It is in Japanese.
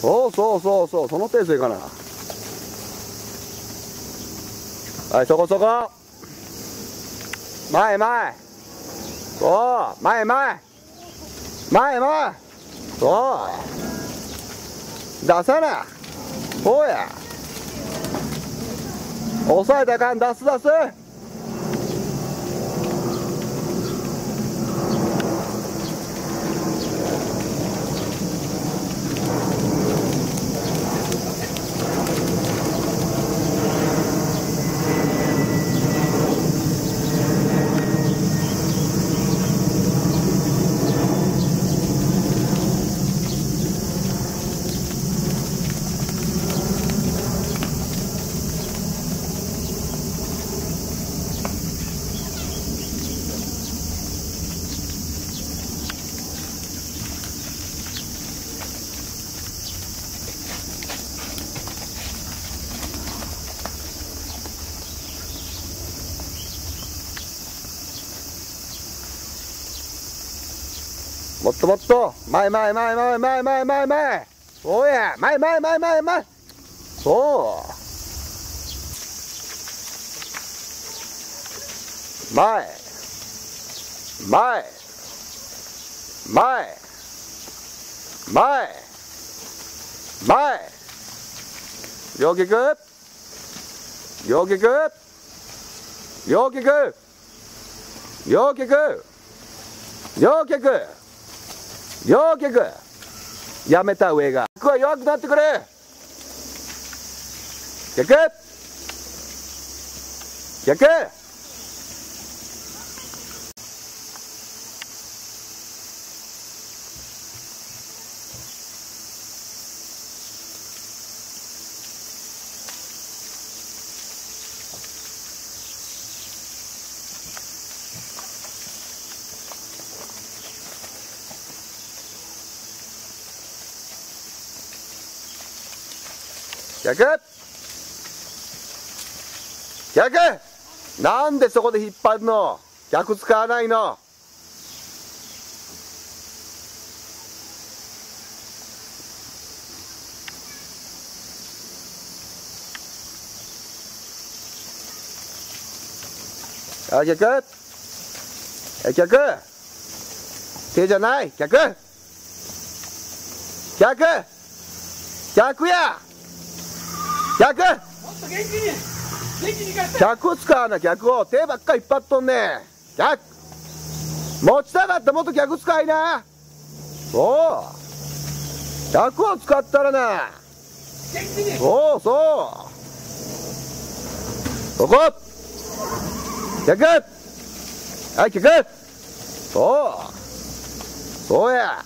そうそうそうそうそのペースでいかな。はいそこそこ。前前。そう前前。前前。そう。出さな。そうや抑えたかん。出す出す。もっともっと。前前前前前前前前。そうや。前前前前前。そう。前。前。前。前。前。両キく両キく両キく両キく両キく両脚やめた上が。脚は弱くなってくれ。逆。逆。逆。逆。なんでそこで引っ張るの？逆使わないの。あ逆。逆。手じゃない。逆。逆。逆や。逆逆を使わな逆を手ばっかり引っ張っとんね逆持ちたかったもっと逆使いな。そう。逆を使ったらな。そうそう。そこ。逆はい逆そう。そうや